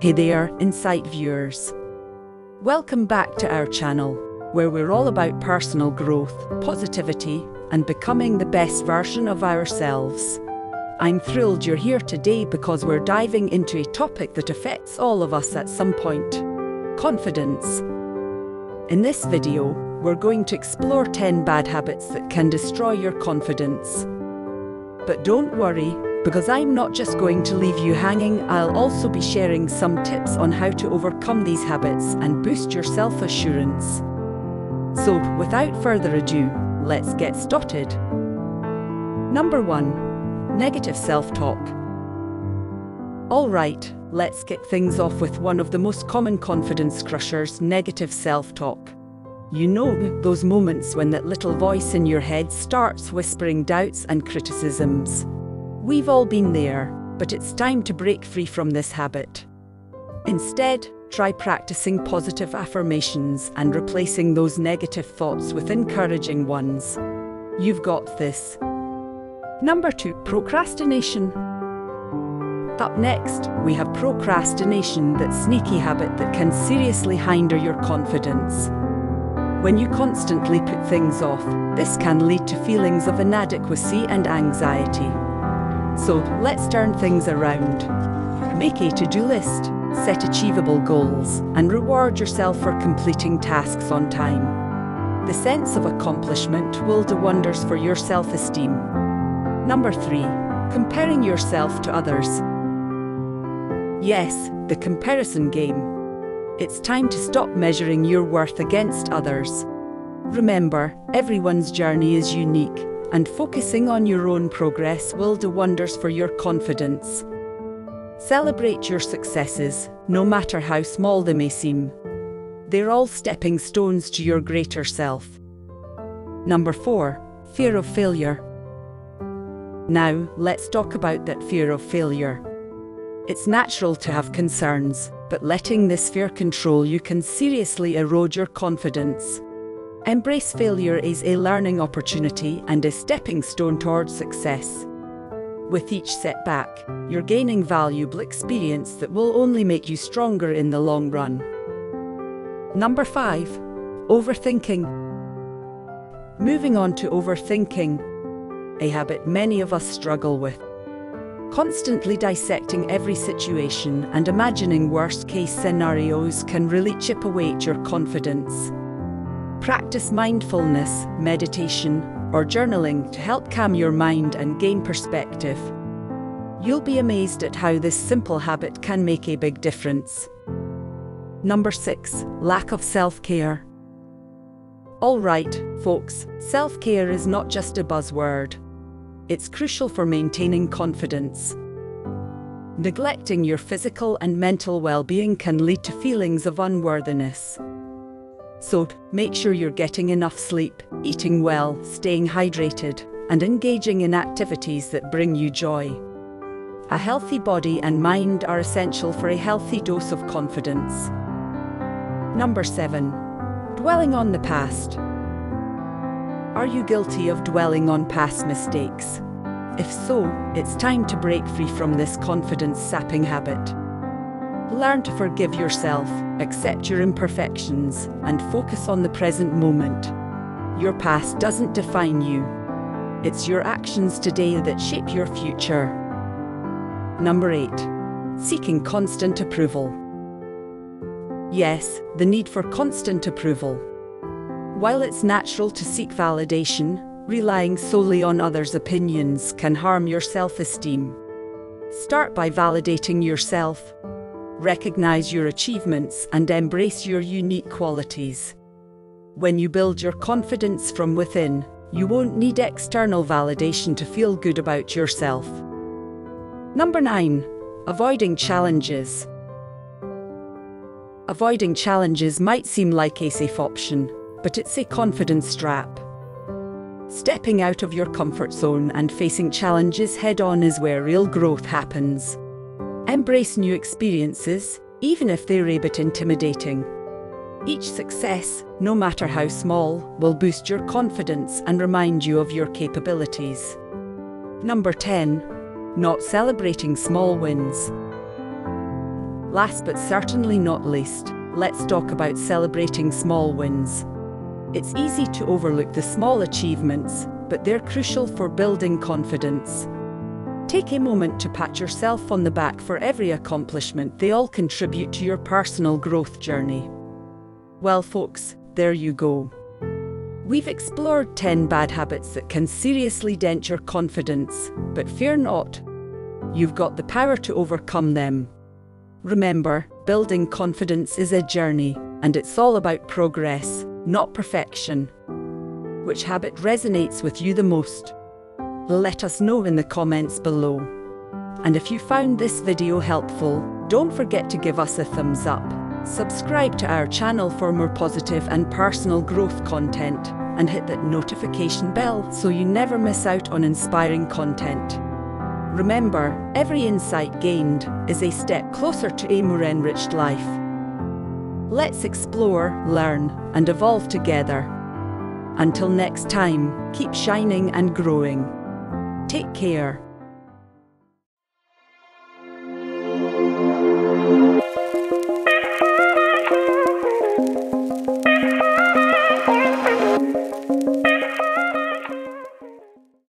Hey there, Insight viewers. Welcome back to our channel, where we're all about personal growth, positivity, and becoming the best version of ourselves. I'm thrilled you're here today because we're diving into a topic that affects all of us at some point confidence. In this video, we're going to explore 10 bad habits that can destroy your confidence. But don't worry, because I'm not just going to leave you hanging, I'll also be sharing some tips on how to overcome these habits and boost your self assurance. So, without further ado, let's get started. Number 1 Negative self talk. Alright, let's get things off with one of the most common confidence crushers negative self talk. You know, those moments when that little voice in your head starts whispering doubts and criticisms. We've all been there, but it's time to break free from this habit. Instead, try practicing positive affirmations and replacing those negative thoughts with encouraging ones. You've got this. Number two, procrastination. Up next, we have procrastination, that sneaky habit that can seriously hinder your confidence. When you constantly put things off, this can lead to feelings of inadequacy and anxiety. So let's turn things around. Make a to do list, set achievable goals, and reward yourself for completing tasks on time. The sense of accomplishment will do wonders for your self esteem. Number three, comparing yourself to others. Yes, the comparison game. It's time to stop measuring your worth against others. Remember, everyone's journey is unique, and focusing on your own progress will do wonders for your confidence. Celebrate your successes, no matter how small they may seem. They're all stepping stones to your greater self. Number 4. Fear of failure. Now, let's talk about that fear of failure. It's natural to have concerns, but letting this fear control you can seriously erode your confidence. Embrace failure as a learning opportunity and a stepping stone towards success. With each setback, you're gaining valuable experience that will only make you stronger in the long run. Number 5. Overthinking. Moving on to overthinking, a habit many of us struggle with. Constantly dissecting every situation and imagining worst case scenarios can really chip away at your confidence. Practice mindfulness, meditation, or journaling to help calm your mind and gain perspective. You'll be amazed at how this simple habit can make a big difference. Number 6. Lack of self care. Alright, folks, self care is not just a buzzword. It's crucial for maintaining confidence. Neglecting your physical and mental well being can lead to feelings of unworthiness. So, make sure you're getting enough sleep, eating well, staying hydrated, and engaging in activities that bring you joy. A healthy body and mind are essential for a healthy dose of confidence. Number 7. Dwelling on the past. Are you guilty of dwelling on past mistakes? If so, it's time to break free from this confidence sapping habit. Learn to forgive yourself, accept your imperfections, and focus on the present moment. Your past doesn't define you. It's your actions today that shape your future. Number 8. Seeking constant approval. Yes, the need for constant approval. While it's natural to seek validation, relying solely on others' opinions can harm your self esteem. Start by validating yourself, recognize your achievements, and embrace your unique qualities. When you build your confidence from within, you won't need external validation to feel good about yourself. Number 9. Avoiding challenges. Avoiding challenges might seem like a safe option, but it's a confidence trap. Stepping out of your comfort zone and facing challenges head on is where real growth happens. Embrace new experiences, even if they're a bit intimidating. Each success, no matter how small, will boost your confidence and remind you of your capabilities. Number 10. Not celebrating small wins. Last but certainly not least, let's talk about celebrating small wins. It's easy to overlook the small achievements, but they're crucial for building confidence. Take a moment to pat yourself on the back for every accomplishment, they all contribute to your personal growth journey. Well, folks, there you go. We've explored 10 bad habits that can seriously dent your confidence, but fear not. You've got the power to overcome them. Remember, building confidence is a journey, and it's all about progress, not perfection. Which habit resonates with you the most? Let us know in the comments below. And if you found this video helpful, don't forget to give us a thumbs up. Subscribe to our channel for more positive and personal growth content, and hit that notification bell so you never miss out on inspiring content. Remember, every insight gained is a step closer to a more enriched life. Let's explore, learn, and evolve together. Until next time, keep shining and growing. Take care.